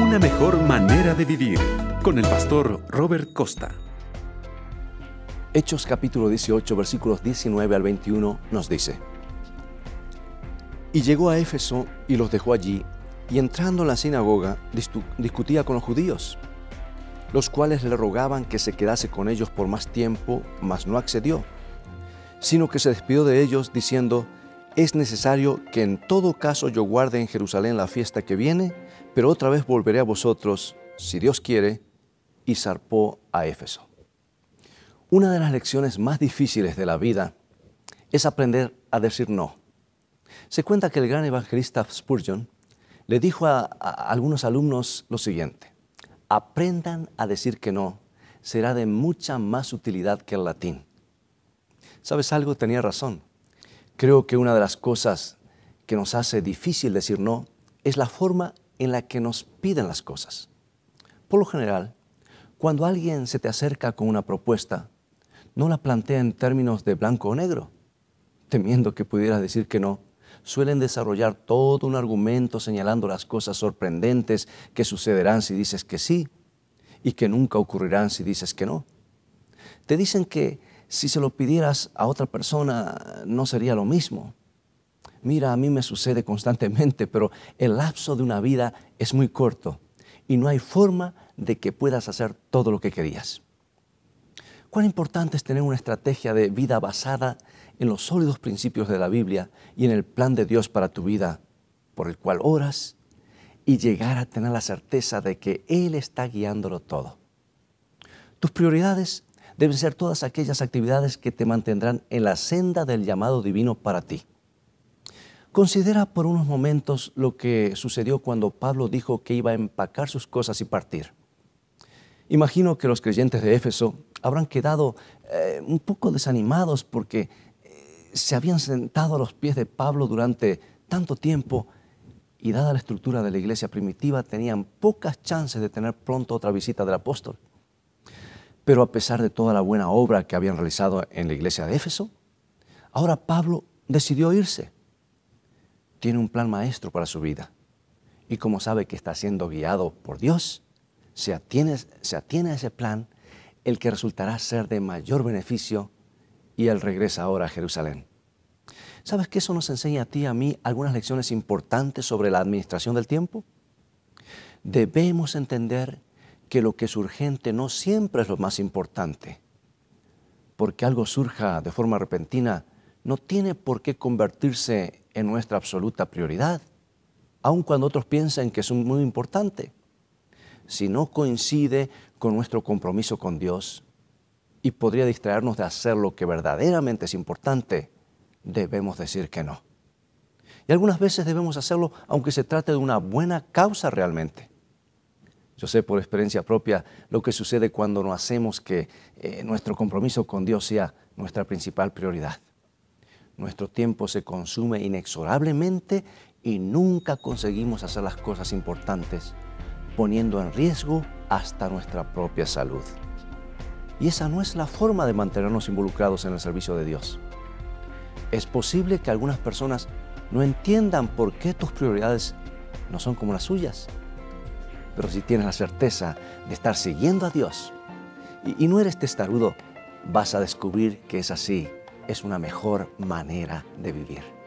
Una mejor manera de vivir con el pastor Robert Costa. Hechos capítulo 18 versículos 19 al 21 nos dice, Y llegó a Éfeso y los dejó allí, y entrando en la sinagoga discutía con los judíos, los cuales le rogaban que se quedase con ellos por más tiempo, mas no accedió, sino que se despidió de ellos diciendo, es necesario que en todo caso yo guarde en Jerusalén la fiesta que viene, pero otra vez volveré a vosotros, si Dios quiere, y zarpó a Éfeso. Una de las lecciones más difíciles de la vida es aprender a decir no. Se cuenta que el gran evangelista Spurgeon le dijo a, a algunos alumnos lo siguiente, aprendan a decir que no, será de mucha más utilidad que el latín. ¿Sabes algo? Tenía razón. Creo que una de las cosas que nos hace difícil decir no es la forma en la que nos piden las cosas. Por lo general, cuando alguien se te acerca con una propuesta, no la plantea en términos de blanco o negro, temiendo que pudieras decir que no. Suelen desarrollar todo un argumento señalando las cosas sorprendentes que sucederán si dices que sí y que nunca ocurrirán si dices que no. Te dicen que si se lo pidieras a otra persona no sería lo mismo. Mira, a mí me sucede constantemente, pero el lapso de una vida es muy corto y no hay forma de que puedas hacer todo lo que querías. Cuán importante es tener una estrategia de vida basada en los sólidos principios de la Biblia y en el plan de Dios para tu vida, por el cual oras y llegar a tener la certeza de que Él está guiándolo todo. Tus prioridades deben ser todas aquellas actividades que te mantendrán en la senda del llamado divino para ti. Considera por unos momentos lo que sucedió cuando Pablo dijo que iba a empacar sus cosas y partir. Imagino que los creyentes de Éfeso habrán quedado eh, un poco desanimados porque eh, se habían sentado a los pies de Pablo durante tanto tiempo y dada la estructura de la iglesia primitiva tenían pocas chances de tener pronto otra visita del apóstol. Pero a pesar de toda la buena obra que habían realizado en la iglesia de Éfeso, ahora Pablo decidió irse. Tiene un plan maestro para su vida. Y como sabe que está siendo guiado por Dios, se atiene, a ese plan, el que resultará ser de mayor beneficio, y él regresa ahora a Jerusalén. ¿Sabes que eso nos enseña a ti y a mí algunas lecciones importantes sobre la administración del tiempo? Debemos entender que lo que es urgente no siempre es lo más importante. Porque algo surja de forma repentina no tiene por qué convertirse en nuestra absoluta prioridad, aun cuando otros piensen que es muy importante. Si no coincide con nuestro compromiso con Dios y podría distraernos de hacer lo que verdaderamente es importante, debemos decir que no. Y algunas veces debemos hacerlo aunque se trate de una buena causa realmente. Yo sé por experiencia propia lo que sucede cuando no hacemos que eh, nuestro compromiso con Dios sea nuestra principal prioridad. Nuestro tiempo se consume inexorablemente y nunca conseguimos hacer las cosas importantes, poniendo en riesgo hasta nuestra propia salud. Y esa no es la forma de mantenernos involucrados en el servicio de Dios. Es posible que algunas personas no entiendan por qué tus prioridades no son como las suyas pero si tienes la certeza de estar siguiendo a Dios y, y no eres testarudo, vas a descubrir que es así, es una mejor manera de vivir.